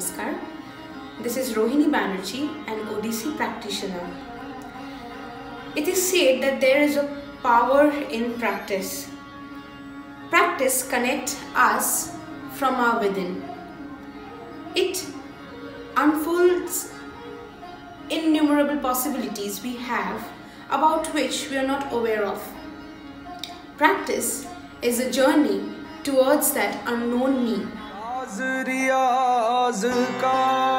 Namaskar. This is Rohini Banerjee, an Odissi practitioner. It is said that there is a power in practice. Practice connects us from our within. It unfolds innumerable possibilities we have about which we are not aware of. Practice is a journey towards that unknown me. का